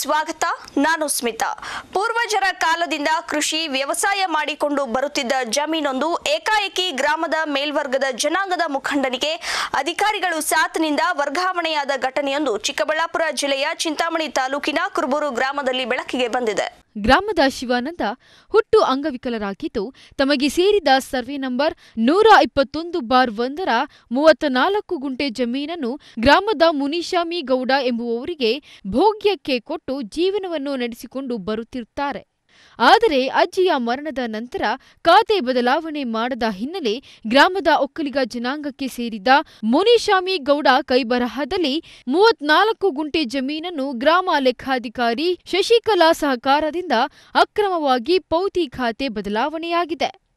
ಸ್ವಾಗತ, ನಾನು ಸ್ಮಿತಾ. ಪೂರ್ವಜರ ಕಾಲದಿಂದ ಕೃಷಿ ವ್ಯವಸಾಯ ಮಾಡಿಕೊಂಡು ಬರುತ್ತಿದ್ದ ಜಮೀನೊಂದು ಏಕಾಏಕಿ ಗ್ರಾಮದ ಮೇಲ್ವರ್ಗದ ಜನಾಂಗದ ಮುಖಂಡನಿಗೆ ಅಧಿಕಾರಿಗಳು ಸಾತ್ನಿಂದ ವರ್ಗಾವಣೆಯಾದ ಘಟನೆಯೊಂದು ಚಿಕ್ಕಬಳ್ಳಾಪುರ ಜಿಲ್ಲೆಯ ಚಿಂತಾಮಣಿ ತಾಲೂಕಿನ ಕುರುಬೂರು ಗ್ರಾಮದಲ್ಲಿ ಬೆಳಕಿಗೆ ಬಂದಿದೆ. ಗ್ರಾಮದ ಶಿವಾನಂದ ಹುಟ್ಟು ಅಂಗವಿಕಲರಾಗಿದ್ದು, ತಮಗೆ ಸೇರಿದ ಸರ್ವೆ ನಂಬರ್ ನೂರ ಇಪ್ಪತ್ತೊಂದು ಬಾರ್ ಒಂದರ ಮೂವತ್ತ ನಾಲ್ಕು ಗುಂಟೆ ಜಮೀನನ್ನು ಗ್ರಾಮದ ಮುನಿಶಾಮಿ ಗೌಡ ಎಂಬುವವರಿಗೆ ಭೋಗ್ಯಕ್ಕೆ ಕೊಟ್ಟು ಜೀವನವನ್ನು ನಡೆಸಿಕೊಂಡು ಬರುತ್ತಿರುತ್ತಾರೆ. ಆದರೆ ಅಜ್ಜಿಯ ಮರಣದ ನಂತರ ಖಾತೆ ಬದಲಾವಣೆ ಮಾಡದ ಹಿನ್ನೆಲೆ ಗ್ರಾಮದ ಒಕ್ಕಲಿಗ ಜನಾಂಗಕ್ಕೆ ಸೇರಿದ ಮುನಿಶಾಮಿ ಗೌಡ ಕೈಬರಹದಲ್ಲಿ ಮೂವತ್ನಾಲ್ಕು ಗುಂಟೆ ಜಮೀನನ್ನು ಗ್ರಾಮ ಲೆಕ್ಕಾಧಿಕಾರಿ ಶಶಿಕಲಾ ಸಹಕಾರದಿಂದ ಅಕ್ರಮವಾಗಿ ಪೌತಿ ಖಾತೆ ಬದಲಾವಣೆಯಾಗಿದೆ.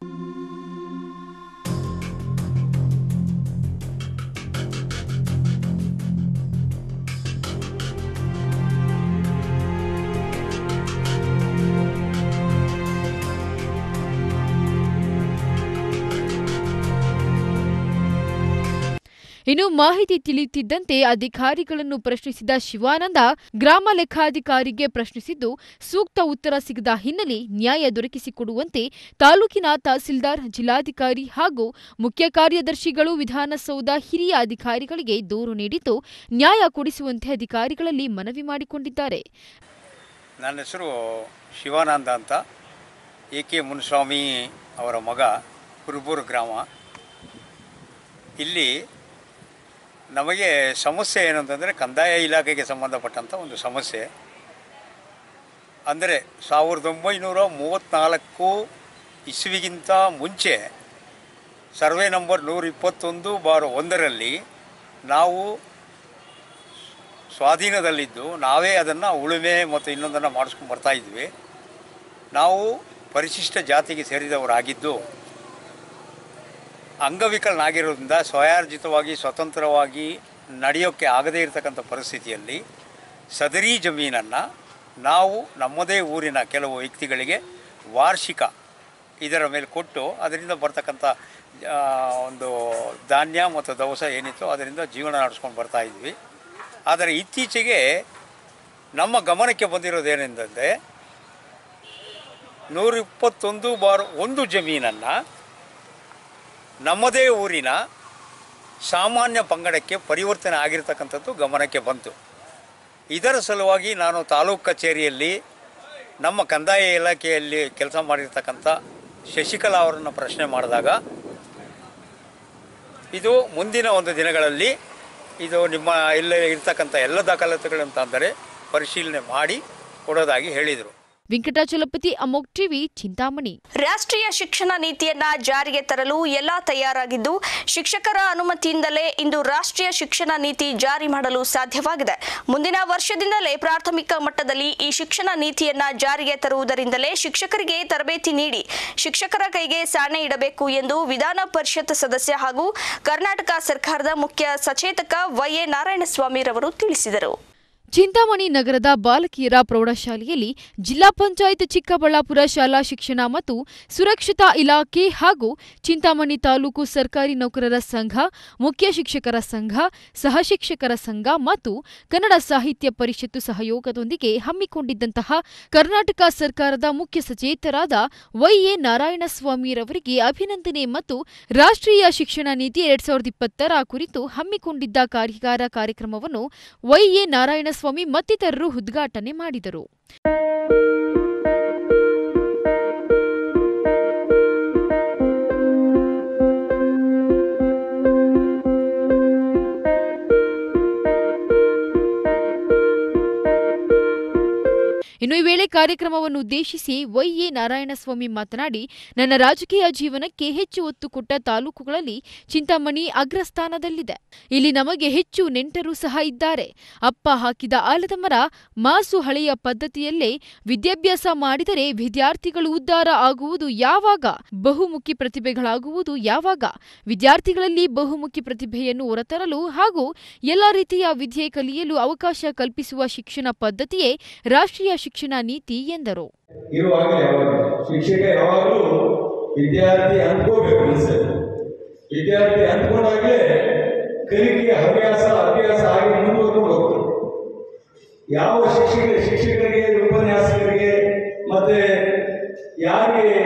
ಇನ್ನು ಮಾಹಿತಿ ತಿಳಿಯುತ್ತಿದ್ದಂತೆ ಅಧಿಕಾರಿಗಳನ್ನು ಪ್ರಶ್ನಿಸಿದ ಶಿವಾನಂದ, ಗ್ರಾಮ ಲೆಕ್ಕಾಧಿಕಾರಿಗೆ ಪ್ರಶ್ನಿಸಿದ್ದು, ಸೂಕ್ತ ಉತ್ತರ ಸಿಗದ ಹಿನ್ನೆಲೆ ನ್ಯಾಯ ದೊರಕಿಸಿಕೊಡುವಂತೆ ತಾಲೂಕಿನ ತಹಸೀಲ್ದಾರ್, ಜಿಲ್ಲಾಧಿಕಾರಿ ಹಾಗೂ ಮುಖ್ಯ ಕಾರ್ಯದರ್ಶಿಗಳು ವಿಧಾನಸೌಧ ಹಿರಿಯ ಅಧಿಕಾರಿಗಳಿಗೆ ದೂರು ನೀಡಿದ್ದು, ನ್ಯಾಯ ಕೊಡಿಸುವಂತೆ ಅಧಿಕಾರಿಗಳಲ್ಲಿ ಮನವಿ ಮಾಡಿಕೊಂಡಿದ್ದಾರೆ. ನನ್ನ ಹೆಸರು ಶಿವಾನಂದ ಅಂತ. ಎ ಕೆ ಅವರ ಮಗ ಕುರುಬೂರು ಗ್ರಾಮ. ಇಲ್ಲಿ ನಮಗೆ ಸಮಸ್ಯೆ ಏನಂತಂದರೆ ಕಂದಾಯ ಇಲಾಖೆಗೆ ಸಂಬಂಧಪಟ್ಟಂಥ ಒಂದು ಸಮಸ್ಯೆ. ಅಂದರೆ ಸಾವಿರದ ಒಂಬೈನೂರ ಮೂವತ್ತ್ನಾಲ್ಕು ಇಸ್ವಿಗಿಂತ ಮುಂಚೆ ಸರ್ವೆ ನಂಬರ್ ನೂರ ಇಪ್ಪತ್ತೊಂದು ಬಾರು ಒಂದರಲ್ಲಿ ನಾವು ಸ್ವಾಧೀನದಲ್ಲಿದ್ದು ನಾವೇ ಅದನ್ನು ಉಳುಮೆ ಮತ್ತು ಇನ್ನೊಂದನ್ನು ಮಾಡಿಸ್ಕೊಂಡು ಬರ್ತಾ ಇದ್ವಿ. ನಾವು ಪರಿಶಿಷ್ಟ ಜಾತಿಗೆ ಸೇರಿದವರಾಗಿದ್ದು ಅಂಗವಿಕಲನಾಗಿರೋದ್ರಿಂದ ಸ್ವಯಾರ್ಜಿತವಾಗಿ, ಸ್ವತಂತ್ರವಾಗಿ ನಡೆಯೋಕ್ಕೆ ಆಗದೇ ಇರತಕ್ಕಂಥ ಪರಿಸ್ಥಿತಿಯಲ್ಲಿ ಸದರಿ ಜಮೀನನ್ನು ನಾವು ನಮ್ಮದೇ ಊರಿನ ಕೆಲವು ವ್ಯಕ್ತಿಗಳಿಗೆ ವಾರ್ಷಿಕ ಇದರ ಮೇಲೆ ಕೊಟ್ಟು ಅದರಿಂದ ಬರ್ತಕ್ಕಂಥ ಒಂದು ಧಾನ್ಯ ಮತ್ತು ದವಸ ಏನಿತ್ತು ಅದರಿಂದ ಜೀವನ ನಡೆಸ್ಕೊಂಡು ಬರ್ತಾ ಇದ್ವಿ. ಆದರೆ ಇತ್ತೀಚೆಗೆ ನಮ್ಮ ಗಮನಕ್ಕೆ ಬಂದಿರೋದೇನೆಂದರೆ ನೂರಿಪ್ಪತ್ತೊಂದು ಬಾರ್ ಒಂದು ಜಮೀನನ್ನು ನಮ್ಮದೇ ಊರಿನ ಸಾಮಾನ್ಯ ಪಂಗಡಕ್ಕೆ ಪರಿವರ್ತನೆ ಆಗಿರ್ತಕ್ಕಂಥದ್ದು ಗಮನಕ್ಕೆ ಬಂತು. ಇದರ ಸಲುವಾಗಿ ನಾನು ತಾಲೂಕು ಕಚೇರಿಯಲ್ಲಿ ನಮ್ಮ ಕಂದಾಯ ಇಲಾಖೆಯಲ್ಲಿ ಕೆಲಸ ಮಾಡಿರ್ತಕ್ಕಂಥ ಶಶಿಕಲಾ ಅವರನ್ನು ಪ್ರಶ್ನೆ ಮಾಡಿದಾಗ, ಇದು ಮುಂದಿನ ಒಂದು ದಿನಗಳಲ್ಲಿ ಇದು ನಿಮ್ಮ ಇಲ್ಲಿ ಇರ್ತಕ್ಕಂಥ ಎಲ್ಲ ದಾಖಲಾತಿಗಳನ್ನು ಪರಿಶೀಲನೆ ಮಾಡಿ ಕೊಡೋದಾಗಿ ಹೇಳಿದರು. ವೆಂಕಟಾಚಲಪತಿ ಅಮೋಕ್ ಟಿವಿ, ಚಿಂತಾಮಣಿ. ರಾಷ್ಟ್ರೀಯ ಶಿಕ್ಷಣ ನೀತಿಯನ್ನ ಜಾರಿಗೆ ತರಲು ಎಲ್ಲ ತಯಾರಾಗಿದ್ದು, ಶಿಕ್ಷಕರ ಅನುಮತಿಯಿಂದಲೇ ಇಂದು ರಾಷ್ಟ್ರೀಯ ಶಿಕ್ಷಣ ನೀತಿ ಜಾರಿ ಮಾಡಲು ಸಾಧ್ಯವಾಗಿದೆ. ಮುಂದಿನ ವರ್ಷದಿಂದಲೇ ಪ್ರಾಥಮಿಕ ಮಟ್ಟದಲ್ಲಿ ಈ ಶಿಕ್ಷಣ ನೀತಿಯನ್ನ ಜಾರಿಗೆ ತರುವುದರಿಂದಲೇ ಶಿಕ್ಷಕರಿಗೆ ತರಬೇತಿ ನೀಡಿ, ಶಿಕ್ಷಕರ ಕೈಗೆ ಸಾಣೆ ಇಡಬೇಕು ಎಂದು ವಿಧಾನ ಪರಿಷತ್ ಸದಸ್ಯ ಹಾಗೂ ಕರ್ನಾಟಕ ಸರ್ಕಾರದ ಮುಖ್ಯ ಸಚೇತಕ ವೈಎ ನಾರಾಯಣಸ್ವಾಮಿರವರು ತಿಳಿಸಿದರು. ಚಿಂತಾಮಣಿ ನಗರದ ಬಾಲಕಿಯರ ಪ್ರೌಢಶಾಲೆಯಲ್ಲಿ ಜಿಲ್ಲಾ ಪಂಚಾಯತ್ ಚಿಕ್ಕಬಳ್ಳಾಪುರ ಶಾಲಾ ಶಿಕ್ಷಣ ಮತ್ತು ಸುರಕ್ಷತಾ ಇಲಾಖೆ ಹಾಗೂ ಚಿಂತಾಮಣಿ ತಾಲೂಕು ಸರ್ಕಾರಿ ನೌಕರರ ಸಂಘ, ಮುಖ್ಯ ಶಿಕ್ಷಕರ ಸಂಘ, ಸಹ ಶಿಕ್ಷಕರ ಸಂಘ ಮತ್ತು ಕನ್ನಡ ಸಾಹಿತ್ಯ ಪರಿಷತ್ತು ಸಹಯೋಗದೊಂದಿಗೆ ಹಮ್ಮಿಕೊಂಡಿದ್ದಂತಹ ಕರ್ನಾಟಕ ಸರ್ಕಾರದ ಮುಖ್ಯ ಸಚೇತರಾದ ವೈಎ ನಾರಾಯಣಸ್ವಾಮಿರವರಿಗೆ ಅಭಿನಂದನೆ ಮತ್ತು ರಾಷ್ಟ್ರೀಯ ಶಿಕ್ಷಣ ನೀತಿ ಎರಡ್ ಸಾವಿರದ ಇಪ್ಪತ್ತರ ಕುರಿತು ಹಮ್ಮಿಕೊಂಡಿದ್ದ ಕಾರ್ಯಗಾರ ಕಾರ್ಯಕ್ರಮವನ್ನು ವೈಎ ನಾರಾಯಣಸ್ವಾಮಿ ಮತ್ತಿತರರು ಉದ್ಘಾಟನೆ ಮಾಡಿದರು. ಇನ್ನು ಈ ವೇಳೆ ಕಾರ್ಯಕ್ರಮವನ್ನು ಉದ್ದೇಶಿಸಿ ವೈಎ ನಾರಾಯಣಸ್ವಾಮಿ ಮಾತನಾಡಿ, ನನ್ನ ರಾಜಕೀಯ ಜೀವನಕ್ಕೆ ಹೆಚ್ಚು ಒತ್ತು ಕೊಟ್ಟ ತಾಲೂಕುಗಳಲ್ಲಿ ಚಿಂತಾಮಣಿ ಅಗ್ರಸ್ಥಾನದಲ್ಲಿದೆ. ಇಲ್ಲಿ ನಮಗೆ ಹೆಚ್ಚು ನೆಂಟರು ಸಹ ಇದ್ದಾರೆ. ಅಪ್ಪ ಹಾಕಿದ ಆಲದ ಮರ ಮಾಸು ಹಳೆಯ ಪದ್ಧತಿಯಲ್ಲೇ ವಿದ್ಯಾಭ್ಯಾಸ ಮಾಡಿದರೆ ವಿದ್ಯಾರ್ಥಿಗಳು ಉದ್ಧಾರ ಆಗುವುದು ಯಾವಾಗ? ಬಹುಮುಖಿ ಪ್ರತಿಭೆಗಳಾಗುವುದು ಯಾವಾಗ? ವಿದ್ಯಾರ್ಥಿಗಳಲ್ಲಿ ಬಹುಮುಖಿ ಪ್ರತಿಭೆಯನ್ನು ಹೊರತರಲು ಹಾಗೂ ಎಲ್ಲ ರೀತಿಯ ವಿದ್ಯೆ ಕಲಿಯಲು ಅವಕಾಶ ಕಲ್ಪಿಸುವ ಶಿಕ್ಷಣ ಪದ್ಧತಿಯೇ ರಾಷ್ಟ್ರೀಯ ಶಿಕ್ಷಣ ನೀತಿ ಎಂದರು. ಶಿಕ್ಷಕ ಯಾವಾಗಲೂ ವಿದ್ಯಾರ್ಥಿ ಮನಸ್ಸಲ್ಲಿ. ವಿದ್ಯಾರ್ಥಿ ಅಂದ್ಕೊಂಡಾಗಲೇ ಕಲಿಕೆಯ ಹವ್ಯಾಸ, ಅಭ್ಯಾಸ ಆಗಿ ಮುಂದುವರ್ಕೊಂಡು ಹೋಗ್ತಾರೆ. ಯಾವ ಶಿಕ್ಷಕ ಶಿಕ್ಷಕರಿಗೆ, ಉಪನ್ಯಾಸಕರಿಗೆ, ಮತ್ತೆ ಯಾರಿಗೆ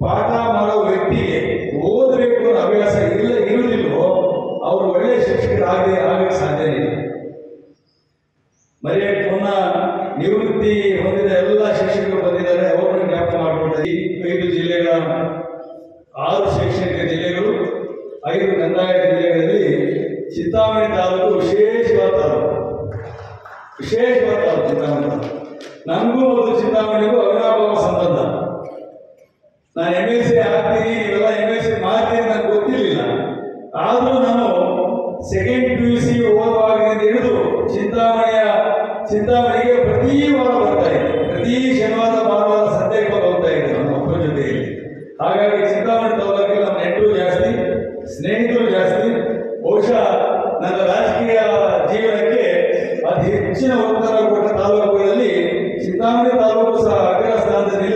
ಪಾಠ ಮಾಡೋ ವ್ಯಕ್ತಿಗೆ ಓದಬೇಕು ಅನ್ನೋ ಹವ್ಯಾಸ ಇಲ್ಲ, ಇರುವುದಿಲ್ಲವೋ, ಅವರು ಒಳ್ಳೆಯ ಶಿಕ್ಷಕರಾಗದೆ ಆಗಕ್ಕೆ ಸಾಧ್ಯ ಇಲ್ಲ. ಮರೆಯಕ್ಕೆ ಮುನ್ನ ನಿವೃತ್ತಿ ಹೊಂದಿದ ಎಲ್ಲ ಶಿಕ್ಷಕರು ಬಂದಿದ್ದಾರೆ. ಅವರನ್ನು ಜ್ಞಾಪಕ ಮಾಡಿಕೊಂಡ್ರೆ ಈ ಐದು ಜಿಲ್ಲೆಗಳ, ಆರು ಶೈಕ್ಷಣಿಕ ಜಿಲ್ಲೆಗಳು, ಐದು ಕಂದಾಯ ಜಿಲ್ಲೆಗಳಲ್ಲಿ ಚಿಂತಾಮಣಿ ತಾಲೂಕು ವಿಶೇಷವಾದ ತಾಲೂಕು. ವಿಶೇಷವಾದ ತಾಲೂಕು ಚಿಂತಾಮಣಿ ನನಗೂ ಮತ್ತು ಚಿಂತಾಮಣಿಗೂ ಅವಿನಾಭಾವ ಸಂಬಂಧ. ನಾನು ಎಂ ಎಸ್ ಸಿ ಆಗ್ತೀನಿ, ಇವೆಲ್ಲ ಎಂ ಎಸ್ ಸಿ ಮಾಡ್ತೀನಿ ನನಗೆ ಗೊತ್ತಿರಲಿಲ್ಲ. ಆದರೂ ನಾನು ಸೆಕೆಂಡ್ ಜಾಸ್ತಿ. ಬಹುಶಃ ನನ್ನ ರಾಜಕೀಯ ಜೀವನಕ್ಕೆ ಅತಿ ಹೆಚ್ಚಿನ ಒತ್ತಡ ಕೊಟ್ಟ ತಾಲೂಕುಗಳಲ್ಲಿ ಚಿಂತಾಮಣಿ ತಾಲೂಕು ಸಹ ಅಗ್ರ ಸ್ಥಾನದಲ್ಲಿ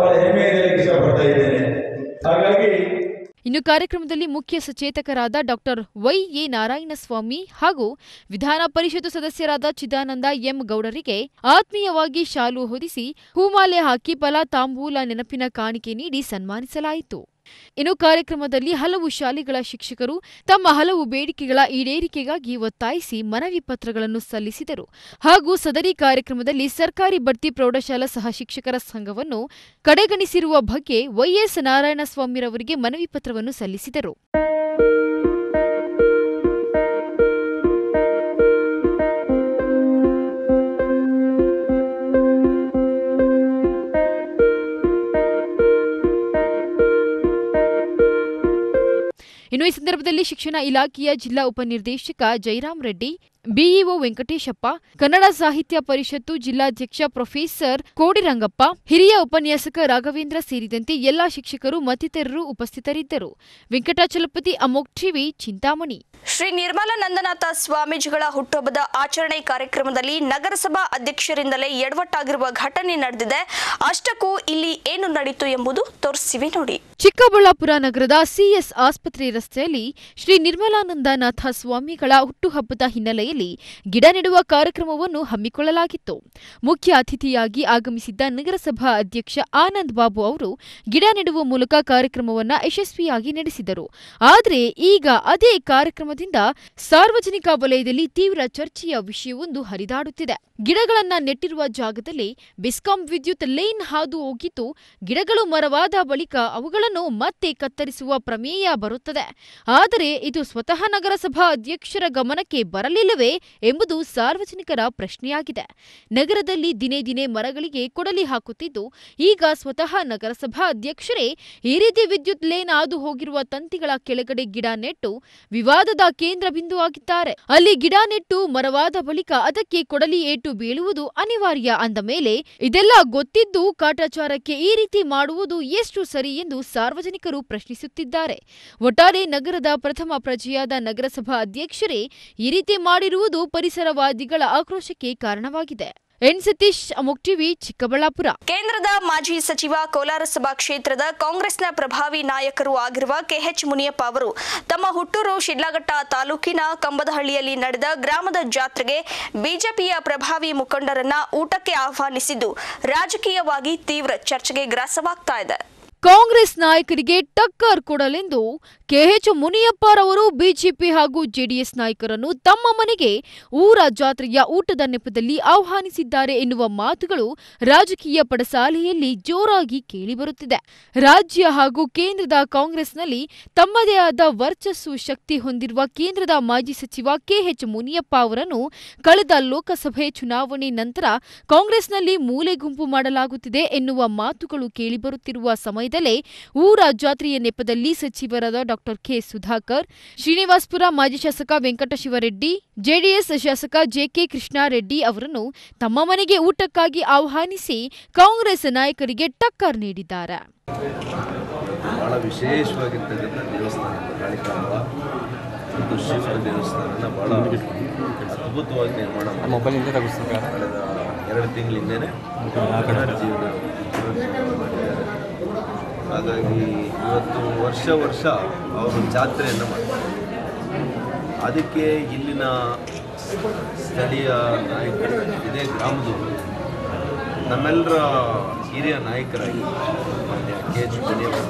ಬಹಳ ಹೆಮ್ಮೆಯಿಂದ ಇಷ್ಟಪಡ್ತಾ ಇದ್ದೇನೆ. ಹಾಗಾಗಿ ಇನ್ನು ಕಾರ್ಯಕ್ರಮದಲ್ಲಿ ಮುಖ್ಯ ಸಚೇತಕರಾದ ಡಾಕ್ಟರ್ ವೈ ಎ ನಾರಾಯಣಸ್ವಾಮಿ ಹಾಗೂ ವಿಧಾನ ಪರಿಷತ್ ಸದಸ್ಯರಾದ ಚಿದಾನಂದ ಎಂ ಗೌಡರಿಗೆ ಆತ್ಮೀಯವಾಗಿ ಶಾಲು ಹೊದಿಸಿ ಹೂಮಾಲೆ ಹಾಕಿ ಫಲ ತಾಂಬೂಲ ನೆನಪಿನ ಕಾಣಿಕೆ ನೀಡಿ ಸನ್ಮಾನಿಸಲಾಯಿತು. ಇನ್ನು ಕಾರ್ಯಕ್ರಮದಲ್ಲಿ ಹಲವು ಶಾಲೆಗಳ ಶಿಕ್ಷಕರು ತಮ್ಮ ಹಲವು ಬೇಡಿಕೆಗಳ ಈಡೇರಿಕೆಗಾಗಿ ಒತ್ತಾಯಿಸಿ ಮನವಿ ಪತ್ರಗಳನ್ನು ಸಲ್ಲಿಸಿದರು. ಹಾಗೂ ಸದರಿ ಕಾರ್ಯಕ್ರಮದಲ್ಲಿ ಸರ್ಕಾರಿ ಬಡ್ತಿ ಪ್ರೌಢಶಾಲಾ ಸಹ ಶಿಕ್ಷಕರ ಸಂಘವನ್ನು ಕಡೆಗಣಿಸಿರುವ ಬಗ್ಗೆ ವೈಎಸ್ ನಾರಾಯಣಸ್ವಾಮಿರವರಿಗೆ ಮನವಿ ಪತ್ರವನ್ನು ಸಲ್ಲಿಸಿದರು. ಇನ್ನು ಈ ಸಂದರ್ಭದಲ್ಲಿ ಶಿಕ್ಷಣ ಇಲಾಖೆಯ ಜಿಲ್ಲಾ ಉಪನಿರ್ದೇಶಕ ಜಯರಾಮ್ ರೆಡ್ಡಿ ಬಿಇಒ ವೆಂಕಟೇಶಪ್ಪ ಕನ್ನಡ ಸಾಹಿತ್ಯ ಪರಿಷತ್ತು ಜಿಲ್ಲಾಧ್ಯಕ್ಷ ಪ್ರೊಫೆಸರ್ ಕೋಡಿರಂಗಪ್ಪ ಹಿರಿಯ ಉಪನ್ಯಾಸಕ ರಾಘವೇಂದ್ರ ಸೇರಿದಂತೆ ಎಲ್ಲಾ ಶಿಕ್ಷಕರು ಮತ್ತಿತರರು ಉಪಸ್ಥಿತರಿದ್ದರು. ವೆಂಕಟಾಚಲಪತಿ ಅಮೋಕ್ ಟಿವಿ ಚಿಂತಾಮಣಿ. ಶ್ರೀ ನಿರ್ಮಲಾನಂದನಾಥ ಸ್ವಾಮೀಜಿಗಳ ಹುಟ್ಟುಹಬ್ಬದ ಆಚರಣೆ ಕಾರ್ಯಕ್ರಮದಲ್ಲಿ ನಗರಸಭಾ ಅಧ್ಯಕ್ಷರಿಂದಲೇ ಎಡವಟ್ಟಾಗಿರುವ ಘಟನೆ ನಡೆದಿದೆ. ಅಷ್ಟಕ್ಕೂ ಇಲ್ಲಿ ಏನು ನಡೆಯಿತು ಎಂಬುದು ತೋರಿಸಿವೆ ನೋಡಿ. ಚಿಕ್ಕಬಳ್ಳಾಪುರ ನಗರದ ಸಿಎಸ್ ಆಸ್ಪತ್ರೆ ರಸ್ತೆಯಲ್ಲಿ ಶ್ರೀ ನಿರ್ಮಲಾನಂದನಾಥ ಸ್ವಾಮಿಗಳ ಹುಟ್ಟುಹಬ್ಬದ ಹಿನ್ನೆಲೆಯಲ್ಲಿ ಗಿಡ ನೆಡುವ ಕಾರ್ಯಕ್ರಮವನ್ನು ಹಮ್ಮಿಕೊಳ್ಳಲಾಗಿತ್ತು. ಮುಖ್ಯ ಅತಿಥಿಯಾಗಿ ಆಗಮಿಸಿದ್ದ ನಗರಸಭಾ ಅಧ್ಯಕ್ಷ ಆನಂದ್ ಬಾಬು ಅವರು ಗಿಡ ನೆಡುವ ಮೂಲಕ ಕಾರ್ಯಕ್ರಮವನ್ನು ಯಶಸ್ವಿಯಾಗಿ ನಡೆಸಿದರು. ಆದರೆ ಈಗ ಅದೇ ಕಾರ್ಯಕ್ರಮದಿಂದ ಸಾರ್ವಜನಿಕ ವಲಯದಲ್ಲಿ ತೀವ್ರ ಚರ್ಚೆಯ ವಿಷಯವೊಂದು ಹರಿದಾಡುತ್ತಿದೆ. ಗಿಡಗಳನ್ನ ನೆಟ್ಟಿರುವ ಜಾಗದಲ್ಲಿ ಬೆಸ್ಕಾಂ ವಿದ್ಯುತ್ ಲೈನ್ ಹಾದು ಹೋಗಿದ್ದು ಗಿಡಗಳು ಮರವಾದ ಬಳಿಕ ಅವುಗಳನ್ನು ಮತ್ತೆ ಕತ್ತರಿಸುವ ಪ್ರಮೇಯ ಬರುತ್ತದೆ. ಆದರೆ ಇದು ಸ್ವತಃ ನಗರಸಭಾ ಅಧ್ಯಕ್ಷರ ಗಮನಕ್ಕೆ ಬರಲಿಲ್ಲವೇ? ಎಂಬುದು ಸಾರ್ವಜನಿಕರ ಪ್ರಶ್ನೆಯಾಗಿದೆ. ನಗರದಲ್ಲಿ ದಿನೇ ದಿನೇ ಮರಗಳಿಗೆ ಕೊಡಲಿ ಹಾಕುತ್ತಿದ್ದು, ಈಗ ಸ್ವತಃ ನಗರಸಭಾ ಅಧ್ಯಕ್ಷರೇ ಈ ರೀತಿ ವಿದ್ಯುತ್ ಲೇನ್ ಆದು ಹೋಗಿರುವ ತಂತಿಗಳ ಕೆಳಗಡೆ ಗಿಡ ನೆಟ್ಟು ವಿವಾದದ ಕೇಂದ್ರ ಬಿಂದು ಆಗಿದ್ದಾರೆ ಅಲ್ಲಿ ಗಿಡ ನೆಟ್ಟು ಮರವಾದ ಬಳಿಕ ಅದಕ್ಕೆ ಕೊಡಲಿ ಏಟು ಬೀಳುವುದು ಅನಿವಾರ್ಯ ಅಂದ ಮೇಲೆ ಇದೆಲ್ಲ ಗೊತ್ತಿದ್ದು ಕಾಟಾಚಾರಕ್ಕೆ ಈ ರೀತಿ ಮಾಡುವುದು ಎಷ್ಟು ಸರಿ ಎಂದು ಸಾರ್ವಜನಿಕರು ಪ್ರಶ್ನಿಸುತ್ತಿದ್ದಾರೆ. ಒಟ್ಟಾರೆ ನಗರದ ಪ್ರಥಮ ಪ್ರಜೆಯಾದ ನಗರಸಭಾ ಅಧ್ಯಕ್ಷರೇ ಈ ರೀತಿ ಮಾಡಿರುವುದು ಪರಿಸರವಾದಿಗಳ ಆಕ್ರೋಶಕ್ಕೆ ಕಾರಣವಾಗಿದೆ. ಎನ್ ಸತೀಶ್ ಅಮೋಕ್ ಟಿವಿ ಚಿಕ್ಕಬಳ್ಳಾಪುರ. ಕೇಂದ್ರದ ಮಾಜಿ ಸಚಿವ ಕೋಲಾರ ಸಭಾ ಕ್ಷೇತ್ರದ ಕಾಂಗ್ರೆಸ್ನ ಪ್ರಭಾವಿ ನಾಯಕರು ಆಗಿರುವ ಕೆಎಚ್ ಮುನಿಯಪ್ಪ ಅವರು ತಮ್ಮ ಹುಟ್ಟೂರು ಶಿಡ್ಲಘಟ್ಟ ತಾಲೂಕಿನ ಕಂಬದಹಳ್ಳಿಯಲ್ಲಿ ನಡೆದ ಗ್ರಾಮದ ಜಾತ್ರೆಗೆ ಬಿಜೆಪಿಯ ಪ್ರಭಾವಿ ಮುಖಂಡರನ್ನ ಊಟಕ್ಕೆ ಆಹ್ವಾನಿಸಿದ್ದು ರಾಜಕೀಯವಾಗಿ ತೀವ್ರ ಚರ್ಚೆಗೆ ಗ್ರಾಸವಾಗ್ತಾ ಇದೆ. ಕಾಂಗ್ರೆಸ್ ನಾಯಕರಿಗೆ ಟಕ್ಕರ್ ಕೊಡಲೆಂದು ಕೆಎಚ್ ಮುನಿಯಪ್ಪರವರು ಬಿಜೆಪಿ ಹಾಗೂ ಜೆಡಿಎಸ್ ನಾಯಕರನ್ನು ತಮ್ಮ ಮನೆಗೆ ಊರ ಜಾತ್ರೆಯ ಊಟದ ನೆಪದಲ್ಲಿ ಆಹ್ವಾನಿಸಿದ್ದಾರೆ ಎನ್ನುವ ಮಾತುಗಳು ರಾಜಕೀಯ ಪಡಸಾಲೆಯಲ್ಲಿ ಜೋರಾಗಿ ಕೇಳಿಬರುತ್ತಿದೆ. ರಾಜ್ಯ ಹಾಗೂ ಕೇಂದ್ರದ ಕಾಂಗ್ರೆಸ್ನಲ್ಲಿ ತಮ್ಮದೇ ಆದ ವರ್ಚಸ್ಸು ಶಕ್ತಿ ಹೊಂದಿರುವ ಕೇಂದ್ರದ ಮಾಜಿ ಸಚಿವ ಕೆಎಚ್ ಮುನಿಯಪ್ಪ ಅವರನ್ನು ಕಳೆದ ಲೋಕಸಭೆ ಚುನಾವಣೆ ನಂತರ ಕಾಂಗ್ರೆಸ್ನಲ್ಲಿ ಮೂಲೆ ಗುಂಪು ಮಾಡಲಾಗುತ್ತಿದೆ ಎನ್ನುವ ಮಾತುಗಳು ಕೇಳಿಬರುತ್ತಿರುವ ಸಮಯದಲ್ಲೇ ಊರ ಜಾತ್ರೆಯ ನೆಪದಲ್ಲಿ ಸಚಿವರಾದ ಡಾಕ್ಟರ್ ಕೆ ಸುಧಾಕರ್ ಶ್ರೀನಿವಾಸ್ಪುರ ಮಾಜಿ ಶಾಸಕ ವೆಂಕಟಶಿವರೆಡ್ಡಿ ಜೆಡಿಎಸ್ ಶಾಸಕ ಜೆಕೆ ಕೃಷ್ಣಾರೆಡ್ಡಿ ಅವರನ್ನು ತಮ್ಮ ಮನೆಗೆ ಊಟಕ್ಕಾಗಿ ಆಹ್ವಾನಿಸಿ ಕಾಂಗ್ರೆಸ್ ನಾಯಕರಿಗೆ ಟಕ್ಕರ್ ನೀಡಿದ್ದಾರೆ. ಬಹಳ ವಿಶೇಷವಾಗಿರ್ತಕ್ಕಂಥ ದೇವಸ್ಥಾನ ಕಾಳಿಕಾಂಬ ಮತ್ತು ಶಿವನ ದೇವಸ್ಥಾನನ ಬಹಳ ಅದ್ಭುತವಾಗಿ ನಿರ್ಮಾಣ ಕಳೆದ ಎರಡು ತಿಂಗಳಿಂದನೇ ಜೀವನ ಹಾಗಾಗಿ ಇವತ್ತು ವರ್ಷ ವರ್ಷ ಅವರು ಜಾತ್ರೆಯನ್ನು ಮಾಡ್ತಾರೆ. ಅದಕ್ಕೆ ಇಲ್ಲಿನ ಸ್ಥಳೀಯ ನಾಯಕರು, ಇದೇ ಗ್ರಾಮದವರು, ನಮ್ಮೆಲ್ಲರ ಹಿರಿಯ ನಾಯಕರಾಗಿ ಮಾನ್ಯ ಕೆ ಎಚ್ ಮುನಿಯಪ್ಪ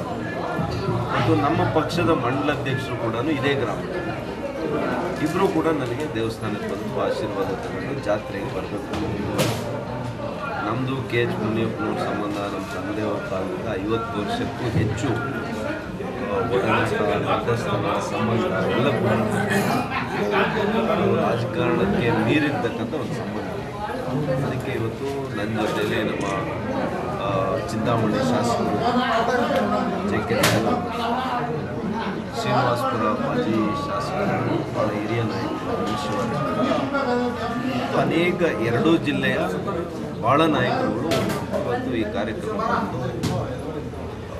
ಮತ್ತು ನಮ್ಮ ಪಕ್ಷದ ಮಂಡಲಾಧ್ಯಕ್ಷರು ಕೂಡ ಇದೇ ಗ್ರಾಮ. ಇಬ್ಬರು ಕೂಡ ನನಗೆ ದೇವಸ್ಥಾನಕ್ಕೆ ಬಂದು ಆಶೀರ್ವಾದ ತಗೊಂಡು ಜಾತ್ರೆಗೆ ಬರಬೇಕು. ನಮ್ಮದು ಕೆ ಎಚ್ ಮುನಿಯಪ್ಪನವ್ರ ಸಂಬಂಧ, ನಮ್ಮ ತಂದೆಯವರ ಕಾಲದಿಂದ ಐವತ್ತು ವರ್ಷಕ್ಕೂ ಹೆಚ್ಚು ಆ, ಒಡನಾಟ ಮಧ್ಯಸ್ಥನ ಸಂಬಂಧ ಎಲ್ಲ ರಾಜಕಾರಣಕ್ಕೆ ಮೀರಿರ್ತಕ್ಕಂಥ ಒಂದು ಸಂಬಂಧ. ಅದಕ್ಕೆ ಇವತ್ತು ನನ್ನ ಜೊತೆಯಲ್ಲಿ ನಮ್ಮ ಚಿಂತಾಮಣಿ ಶಾಸಕರು ಜೆ ಕೆ ಶ್ರೀನಿವಾಸಪುರ ಮಾಜಿ ಶಾಸಕರು, ಬಹಳ ಹಿರಿಯ ನಾಯಕರು ಅನೇಕ ಎರಡೂ ಜಿಲ್ಲೆಯ ಭಾಳ ನಾಯಕರುಗಳು ಇವತ್ತು ಈ ಕಾರ್ಯಕ್ರಮ ಬಂದು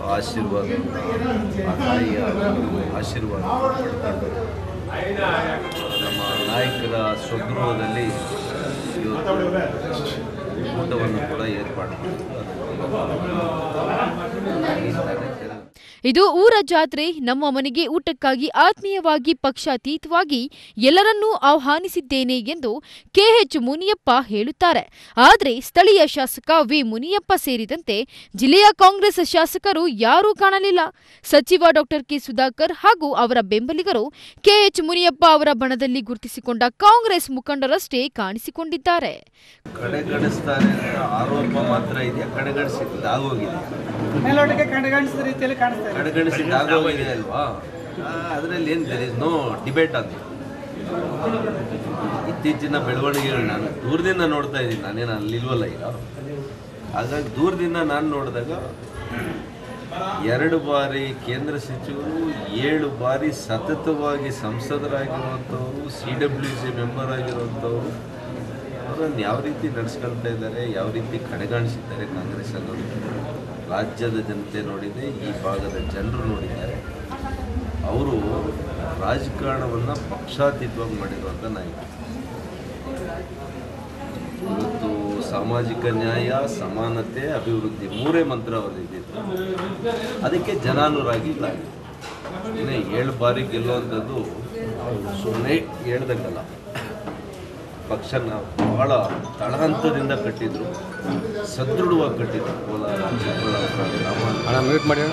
ಆಶೀರ್ವಾದವನ್ನು ಆ ತಾಯಿಯ ಆಶೀರ್ವಾದ ನಮ್ಮ ನಾಯಕರ ಸ್ವಗೃಹದಲ್ಲಿ ಊಟವನ್ನು ಕೂಡ ಏರ್ಪಾಡು. ಮಾಡಿದ್ದಾರೆ ಇದು ಊರ ಜಾತ್ರೆ ನಮ್ಮ ಮನೆಗೆ ಊಟಕ್ಕಾಗಿ ಆತ್ಮೀಯವಾಗಿ ಪಕ್ಷಾತೀತವಾಗಿ ಎಲ್ಲರನ್ನೂ ಆಹ್ವಾನಿಸಿದ್ದೇನೆ ಎಂದು ಕೆಎಚ್ ಮುನಿಯಪ್ಪ ಹೇಳುತ್ತಾರೆ. ಆದರೆ ಸ್ಥಳೀಯ ಶಾಸಕ ವಿ. ಮುನಿಯಪ್ಪ ಸೇರಿದಂತೆ ಜಿಲ್ಲೆಯ ಕಾಂಗ್ರೆಸ್ ಶಾಸಕರು ಯಾರೂ ಕಾಣಲಿಲ್ಲ. ಸಚಿವ ಡಾಕ್ಟರ್ ಕೆ. ಸುಧಾಕರ್ ಹಾಗೂ ಅವರ ಬೆಂಬಲಿಗರು ಕೆಎಚ್ ಮುನಿಯಪ್ಪ ಅವರ ಬಣದಲ್ಲಿ ಗುರುತಿಸಿಕೊಂಡ ಕಾಂಗ್ರೆಸ್ ಮುಖಂಡರಷ್ಟೇ ಕಾಣಿಸಿಕೊಂಡಿದ್ದಾರೆ. ಕಡೆಗಣಿಸ್ತಾರೆ ಅಂತ ಕಡೆಗಣಿಸಿದ್ದಾಗೋಗಿದೆ ಅಲ್ವಾ? ಅದರಲ್ಲಿ ಏನು ದೇರ್ ಇಸ್ ನೋ ಡಿಬೇಟ್ ಅದು. ಇತ್ತೀಚಿನ ಬೆಳವಣಿಗೆಗಳು ನಾನು ದೂರದಿಂದ ನೋಡ್ತಾ ಇದ್ದೀನಿ, ನಾನೇನು ಅಲ್ಲಿಲ್ವಲ್ಲ ಈಗ. ಹಾಗಾಗಿ ದೂರದಿಂದ ನಾನು ನೋಡಿದಾಗ ಎರಡು ಬಾರಿ ಕೇಂದ್ರ ಸಚಿವರು, ಏಳು ಬಾರಿ ಸತತವಾಗಿ ಸಂಸದರಾಗಿರುವಂಥವ್ರು ಸಿ ಡಬ್ಲ್ಯೂ ಸಿ ಮೆಂಬರ್ ಆಗಿರುವಂಥವರು ಅವರನ್ನು ಯಾವ ರೀತಿ ನಡೆಸ್ಕೊಳ್ತಾ ಇದ್ದಾರೆ, ಯಾವ ರೀತಿ ಕಡೆಗಾಣಿಸಿದ್ದಾರೆ ಕಾಂಗ್ರೆಸ್ ಅನ್ನೋದು ರಾಜ್ಯದ ಜನತೆ ನೋಡಿದೆ, ಈ ಭಾಗದ ಜನರು ನೋಡಿದ್ದಾರೆ. ಅವರು ರಾಜಕಾರಣವನ್ನು ಪಕ್ಷಾತೀತವಾಗಿ ಮಾಡಿರುವಂಥ ನಾಯಕರು ಇವತ್ತು ಸಾಮಾಜಿಕ ನ್ಯಾಯ, ಸಮಾನತೆ, ಅಭಿವೃದ್ಧಿ ಮೂರೇ ಮಂತ್ರ ಅವರದಿದ್ದು ಅದಕ್ಕೆ ಜನಾನುರಾಗಿ ಇಲ್ಲ ಏಳು ಬಾರಿ ಗೆಲ್ಲುವಂಥದ್ದು ಸುಮ್ಮನೆ ಹೇಳ್ದಂಗಲ್ಲ ಪಕ್ಷನ ಬಹಳ ತಳಹಂತದಿಂದ ಕಟ್ಟಿದ್ರು ಸದೃಢವಾಗಿ ಕಟ್ಟಿದ್ರು ಕೋಲಾರ ಚಿಕ್ಕಬಳ್ಳಾಪುರ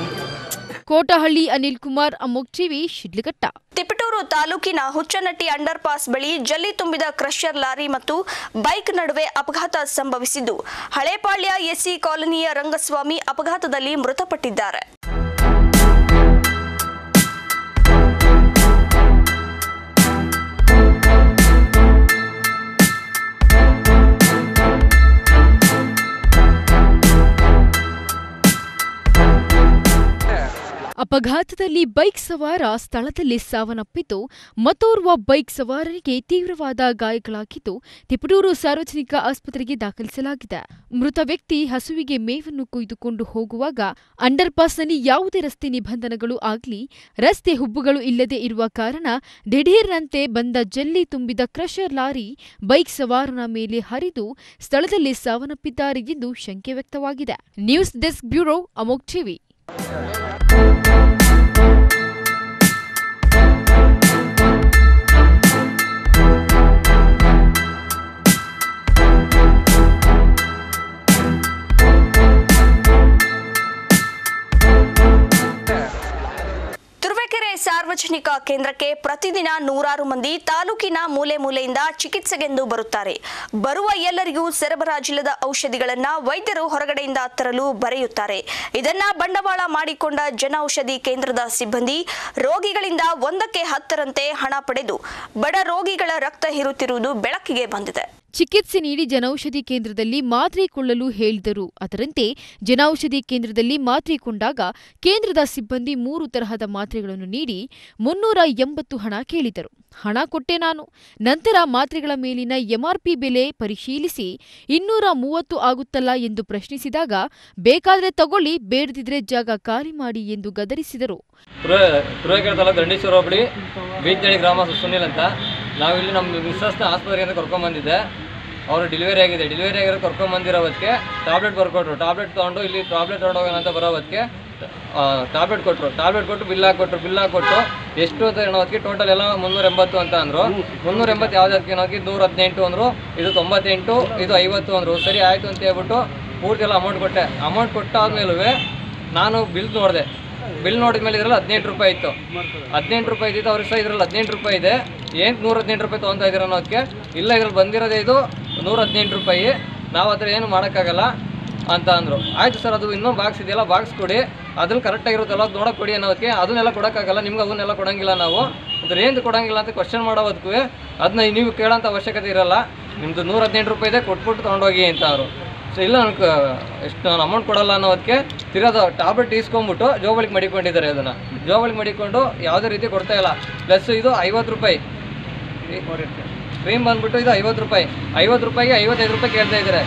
ಕೋಟಹಳ್ಳಿ ಅನಿಲ್ ಕುಮಾರ್ ಅಮೋಕ್ ಟಿವಿ ಶಿಡ್ಲಘಟ್ಟ. ತಿಪಟೂರು ತಾಲೂಕಿನ ಹುಚ್ಚನಟ್ಟಿ ಅಂಡರ್ ಪಾಸ್ ಬಳಿ ಜಲ್ಲಿ ತುಂಬಿದ ಕ್ರಷರ್ ಲಾರಿ ಮತ್ತು ಬೈಕ್ ನಡುವೆ ಅಪಘಾತ ಸಂಭವಿಸಿದ್ದು. ಹಳೇಪಾಳ್ಯ ಎಸ್ಸಿ ಕಾಲೋನಿಯ ರಂಗಸ್ವಾಮಿ ಅಪಘಾತದಲ್ಲಿ ಮೃತಪಟ್ಟಿದ್ದಾರೆ. ಅಪಘಾತದಲ್ಲಿ ಬೈಕ್ ಸವಾರ ಸ್ಥಳದಲ್ಲಿ ಸಾವನ್ನಪ್ಪಿದ್ದು, ಮತ್ತೋರ್ವ ಬೈಕ್ ಸವಾರರಿಗೆ ತೀವ್ರವಾದ ಗಾಯಗಳಾಗಿದ್ದು, ತಿಪಟೂರು ಸಾರ್ವಜನಿಕ ಆಸ್ಪತ್ರೆಗೆ ದಾಖಲಿಸಲಾಗಿದೆ. ಮೃತ ವ್ಯಕ್ತಿ ಹಸುವಿಗೆ ಮೇವನ್ನು ಕೊಯ್ದುಕೊಂಡು ಹೋಗುವಾಗ ಅಂಡರ್ಪಾಸ್ನಲ್ಲಿ ಯಾವುದೇ ರಸ್ತೆ ನಿಬಂಧನೆಗಳು ಆಗಲಿ, ರಸ್ತೆ ಹುಬ್ಬುಗಳು ಇಲ್ಲದೆ ಇರುವ ಕಾರಣ ದಿಢೀರ್ನಂತೆ ಬಂದ ಜಲ್ಲಿ ತುಂಬಿದ ಕ್ರಷರ್ ಲಾರಿ ಬೈಕ್ ಸವಾರನ ಮೇಲೆ ಹರಿದು ಸ್ಥಳದಲ್ಲಿ ಸಾವನ್ನಪ್ಪಿದ್ದಾರೆ ಎಂದು ಶಂಕೆ ವ್ಯಕ್ತವಾಗಿದೆ. ನ್ಯೂಸ್ ಡೆಸ್ಕ್ ಬ್ಯೂರೋ ಅಮೋಕ್ ಟಿವಿ. ಕೇಂದ್ರಕ್ಕೆ ಪ್ರತಿದಿನ ನೂರಾರು ಮಂದಿ ತಾಲೂಕಿನ ಮೂಲೆ ಮೂಲೆಯಿಂದ ಚಿಕಿತ್ಸೆಗೆಂದು ಬರುತ್ತಾರೆ. ಬರುವ ಎಲ್ಲರಿಗೂ ಸರಬರಾಜಿಲ್ಲದ ಔಷಧಿಗಳನ್ನ ವೈದ್ಯರು ಹೊರಗಡೆಯಿಂದ ತರಲು ಬರೆಯುತ್ತಾರೆ. ಇದನ್ನ ಬಂಡವಾಳ ಮಾಡಿಕೊಂಡ ಜನೌಷಧಿ ಕೇಂದ್ರದ ಸಿಬ್ಬಂದಿ ರೋಗಿಗಳಿಂದ ಒಂದಕ್ಕೆ ಹತ್ತರಂತೆ ಹಣ ಪಡೆದು ಬಡ ರೋಗಿಗಳ ರಕ್ತ ಹೀರುತ್ತಿರುವುದು ಬೆಳಕಿಗೆ ಬಂದಿದೆ. ಚಿಕಿತ್ಸೆ ನೀಡಿ ಜನೌಷಧಿ ಕೇಂದ್ರದಲ್ಲಿ ಮಾತ್ರೆ ಕೊಳ್ಳಲು ಹೇಳಿದರು. ಅದರಂತೆ ಜನೌಷಧಿ ಕೇಂದ್ರದಲ್ಲಿ ಮಾತ್ರೆ ಕೊಂಡಾಗ ಕೇಂದ್ರದ ಸಿಬ್ಬಂದಿ ಮೂರು ತರಹದ ಮಾತ್ರೆಗಳನ್ನು ನೀಡಿ ಮುನ್ನೂರ ಎಂಬತ್ತು ಹಣ ಕೇಳಿದರು. ಹಣ ಕೊಟ್ಟೆ ನಾನು. ನಂತರ ಮಾತ್ರೆಗಳ ಮೇಲಿನ ಎಂಆರ್ಪಿ ಬೆಲೆ ಪರಿಶೀಲಿಸಿ ಇನ್ನೂರ ಮೂವತ್ತು ಆಗುತ್ತಲ್ಲ ಎಂದು ಪ್ರಶ್ನಿಸಿದಾಗ, ಬೇಕಾದರೆ ತಗೊಳ್ಳಿ, ಬೇಡದಿದ್ರೆ ಜಾಗ ಖಾಲಿ ಮಾಡಿ ಎಂದು ಗದರಿಸಿದರು. ಗ್ರಾಮ ಸುನಿಲ್ ಅಂತ. ನಾವಿಲ್ಲಿ ನಮ್ಮ ಮಿಸ್ಸಸ್ನ ಆಸ್ಪತ್ರೆಗೆ ಅಂತ ಕರ್ಕೊಂಬಂದಿದ್ದೆ ಅವರು ಡೆಲಿವರಿ ಆಗಿದೆ. ಡೆಲಿವರಿ ಆಗಿರೋ ಕರ್ಕೊಂಬಂದಿರೋ ಹೊತ್ತಿಗೆ ಟ್ಯಾಬ್ಲೆಟ್ ಬರ್ಕೊಟ್ರು. ಟ್ಯಾಬ್ಲೆಟ್ ತೊಗೊಂಡು ಇಲ್ಲಿ ಟ್ಯಾಬ್ಲೆಟ್ ತೊಗೊಂಡೋಗೋಣ ಅಂತ ಬರೋ ಹೊತ್ತಿಗೆ ಟ್ಯಾಬ್ಲೆಟ್ ಕೊಟ್ಟರು ಟ್ಯಾಬ್ಲೆಟ್ ಕೊಟ್ಟು ಬಿಲ್ ಹಾಕ್ಕೊಟ್ರು ಬಿಲ್ ಹಾಕ್ಕೊಟ್ಟು ಎಷ್ಟು ಅಂತ ಹೇಳೋದಕ್ಕೆ ಟೋಟಲ್ ಎಲ್ಲ ಮುನ್ನೂರ ಎಂಬತ್ತು ಅಂತ ಅಂದರು. ಮುನ್ನೂರ ಎಂಬತ್ತು ಯಾವುದಕ್ಕೆ ಏನೋದಕ್ಕೆ ನೂರ ಹದಿನೆಂಟು ಅಂದರು. ಇದು ತೊಂಬತ್ತೆಂಟು, ಇದು ಐವತ್ತು ಅಂದರು. ಸರಿ, ಆಯಿತು ಅಂತ ಹೇಳ್ಬಿಟ್ಟು ಪೂರ್ತಿ ಎಲ್ಲ ಅಮೌಂಟ್ ಕೊಟ್ಟೆ. ಅಮೌಂಟ್ ಕೊಟ್ಟಾದ್ಮೇಲೂ ನಾನು ಬಿಲ್ ನೋಡಿದೆ ಬಿಲ್ ನೋಡಿದ ಮೇಲೆ ಇದ್ರಲ್ಲಿ ಹದಿನೆಂಟು ರೂಪಾಯಿ ಇತ್ತು. ಹದಿನೆಂಟು ರೂಪಾಯಿ ಇದ್ದಿದ್ದು ಅವ್ರಿಗೆ ಸಹ ಇದ್ರಲ್ಲಿ ಹದಿನೆಂಟು ರೂಪಾಯಿ ಇದೆ. ಏನು ನೂರ ಹದಿನೆಂಟು ರೂಪಾಯಿ ತೊಗೊತಾ ಇದ್ದೀರ ಅನ್ನೋದಕ್ಕೆ ಇಲ್ಲ, ಇದ್ರಲ್ಲಿ ಬಂದಿರೋದೇ ಇದು ನೂರ ಹದಿನೆಂಟು ರೂಪಾಯಿ. ನಾವು ಅದ್ರ ಏನು ಮಾಡೋಕ್ಕಾಗಲ್ಲ ಅಂತ ಅಂದರು. ಆಯಿತು ಸರ್, ಅದು ಇನ್ನೂ ಬಾಕ್ಸ್ ಇದೆಯಲ್ಲ ಬಾಕ್ಸ್ ಕೊಡಿ. ಅದ್ರಲ್ಲಿ ಕರೆಕ್ಟಾಗಿರುತ್ತಲ್ಲ ಅದು ನೋಡೋಕೆ ಕೊಡಿ ಅನ್ನೋದಕ್ಕೆ. ಅದನ್ನೆಲ್ಲ ಕೊಡೋಕ್ಕಾಗಲ್ಲ, ನಿಮ್ಗೆ ಅದನ್ನೆಲ್ಲ ಕೊಡೋಂಗಿಲ್ಲ ನಾವು. ಅದ್ರ ಏನು ಕೊಡೋಂಗಿಲ್ಲ ಅಂತ ಕ್ವಶನ್ ಮಾಡೋದಕ್ಕೂ ಅದನ್ನ ನೀವು ಕೇಳೋಂಥ ಅವಶ್ಯಕತೆ ಇರಲ್ಲ. ನಿಮ್ಮದು ನೂರ ಹದಿನೆಂಟು ರೂಪಾಯಿ ಇದೆ, ಕೊಟ್ಬಿಟ್ಟು ತೊಗೊಂಡೋಗಿ ಅಂತ ಅವರು ಸೊ ಇಲ್ಲ, ನನಗೆ ಎಷ್ಟು ನಾನು ಅಮೌಂಟ್ ಕೊಡಲ್ಲ ಅನ್ನೋದಕ್ಕೆ ತಿರೋದು ಟ್ಯಾಬ್ಲೆಟ್ ಇಸ್ಕೊಂಬಿಟ್ಟು ಜೋಬಳಿಗೆ ಮಡಿಕೊಂಡಿದ್ದಾರೆ ಅದನ್ನು. ಜೋಬಳಿಗೆ ಮಡಿಕೊಂಡು ಯಾವುದೇ ರೀತಿ ಕೊಡ್ತಾ ಇಲ್ಲ. ಪ್ಲಸ್ ಇದು ಐವತ್ತು ರೂಪಾಯಿ. ಕ್ರೀಮ್ ಬಂದ್ಬಿಟ್ಟು ಇದು ಐವತ್ತು ರೂಪಾಯಿ. ಐವತ್ತು ರೂಪಾಯಿಗೆ ಐವತ್ತೈದು ರೂಪಾಯಿ ಕೇಳ್ತಾ ಇದ್ದಾರೆ.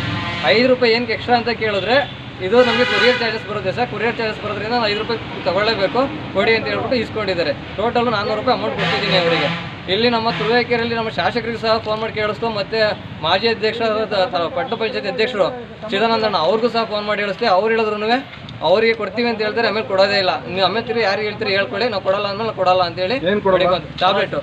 ಐದು ರೂಪಾಯಿ ಏನಕ್ಕೆ ಎಕ್ಸ್ಟ್ರಾ ಅಂತ ಕೇಳಿದ್ರೆ ಇದು ನಮಗೆ ಕೊರಿಯರ್ ಚಾರ್ಜಸ್ ಬರುತ್ತೆ ಸರ್. ಕೊರಿಯರ್ ಚಾರ್ಜಸ್ ಬರೋದ್ರಿಂದ ನಾನು ಐದು ರೂಪಾಯಿ ತಗೊಳ್ಳೇಬೇಕು. ಕೊಡಿ ಅಂತ ಹೇಳ್ಬಿಟ್ಟು ಇಸ್ಕೊಂಡಿದ್ದಾರೆ ಟೋಟಲ್ ನಾನ್ನೂರು ರೂಪಾಯಿ ಅಮೌಂಟ್ ಕೊಟ್ಟಿದ್ದೀನಿ ಅವರಿಗೆ. ಇಲ್ಲಿ ನಮ್ಮ ತುರುವೇಕೆರೆಯಲ್ಲಿ ನಮ್ಮ ಶಾಸಕರಿಗೆ ಸಹ ಫೋನ್ ಮಾಡಿ ಕೇಳಿಸ್ತು. ಮತ್ತೆ ಮಾಜಿ ಅಧ್ಯಕ್ಷ ಪಟ್ಟಣ ಪಂಚಾಯತ್ ಅಧ್ಯಕ್ಷರು ಚಿದಾನಂದಣ್ಣ ಅವ್ರಿಗೂ ಸಹ ಫೋನ್ ಮಾಡಿ ಹೇಳಿಸ್ತೀವಿ ಅವ್ರು ಹೇಳಿದ್ರು ಅವರಿಗೆ ಕೊಡ್ತೀವಿ ಅಂತ ಹೇಳ್ತಾರೆ ಆಮೇಲೆ ಕೊಡೋದೇ ಇಲ್ಲ. ನೀವು ಆಮೇಲೆ ಯಾರು ಯಾರಿಗೆ ಹೇಳ್ತೀರಿ ಹೇಳ್ಕೊಳ್ಳಿ ನಾವು ಕೊಡಲ್ಲ ಅಂದ್ಮೇಲೆ ಕೊಡಲ್ಲ ಅಂತೇಳಿ ಟ್ಯಾಬ್ಲೆಟ್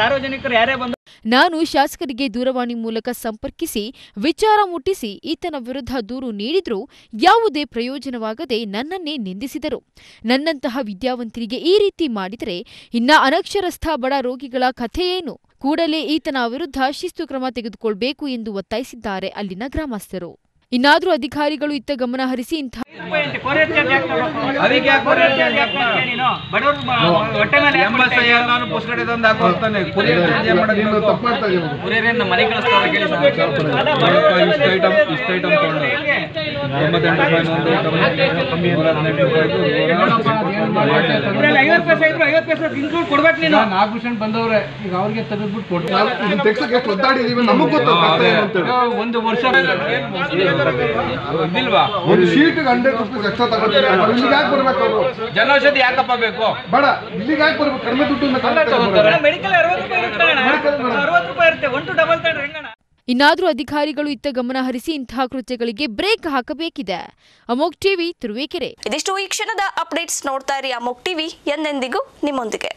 ಸಾರ್ವಜನಿಕರು ಯಾರೇ ಬಂದು ನಾನು ಶಾಸಕರಿಗೆ ದೂರವಾಣಿ ಮೂಲಕ ಸಂಪರ್ಕಿಸಿ, ವಿಚಾರ ಮುಟ್ಟಿಸಿ ಈತನ ವಿರುದ್ಧ ದೂರು ನೀಡಿದ್ರೂ ಯಾವುದೇ ಪ್ರಯೋಜನವಾಗದೆ ನನ್ನನ್ನೇ ನಿಂದಿಸಿದರು. ನನ್ನಂತಹ ವಿದ್ಯಾವಂತರಿಗೆ ಈ ರೀತಿ ಮಾಡಿದರೆ ಇನ್ನ ಅನಕ್ಷರಸ್ಥ ಬಡ ರೋಗಿಗಳ ಕಥೆಯೇನು ಕೂಡಲೇ ಈತನ ವಿರುದ್ಧ ಶಿಸ್ತು ಕ್ರಮ ತೆಗೆದುಕೊಳ್ಬೇಕು ಎಂದು ಒತ್ತಾಯಿಸಿದ್ದಾರೆ ಅಲ್ಲಿನ ಗ್ರಾಮಸ್ಥರು. ಇನ್ನಾದರೂ ಅಧಿಕಾರಿಗಳು ಇತ್ತ ಗಮನ ಹರಿಸಿ ನೀನು. ಆಭೂಷಣ್ ಬಂದವ್ರೆ ಈಗ ಅವ್ರಿಗೆ ತೆಗೆದ್ಬಿಟ್ಟು ಒಂದು ವರ್ಷ ಒಂದು ಶೀಟ್ಗೆ ಹಂಡ್ರೆಡ್ ರುಪೀಸ್ ಎಕ್ಸ್ಟ್ರಾ ತಗೋತಾರೆ ಇಲ್ಲಿಗೆ ಯಾಕೆ ಬರ್ಬೇಕು ಅವರು? ಜನೌಷಧಿ ಯಾಕಪ್ಪ ಬೇಕು ಬೇಡ ಇಲ್ಲಿಗೆ ಯಾಕೆ ಬರ್ಬೇಕು? ಕಡಿಮೆ ದುಡ್ಡು ಮೆಡಿಕಲ್ ಅರವತ್ತು ರೂಪಾಯಿ ಇರುತ್ತೆ. ಒನ್ ಟು ಡಬಲ್ ತಗೊಂಡ್ರೆ ಇನ್ನಾದರೂ ಅಧಿಕಾರಿಗಳು ಇತ್ತ ಗಮನ ಹರಿಸಿ ಇಂತಹ ಕೃತ್ಯಗಳಿಗೆ ಬ್ರೇಕ್ ಹಾಕಬೇಕಿದೆ. ಅಮೋಕ್ ಟಿವಿ ತುರುವೇಕೆರೆ. ಇದಿಷ್ಟು ಈ ಕ್ಷಣದ ಅಪ್ಡೇಟ್ಸ್ ನೋಡ್ತಾ ಇರಿ ಅಮೋಕ್ ಟಿವಿ. ಎಂದೆಂದಿಗೂ ನಿಮ್ಮೊಂದಿಗೆ.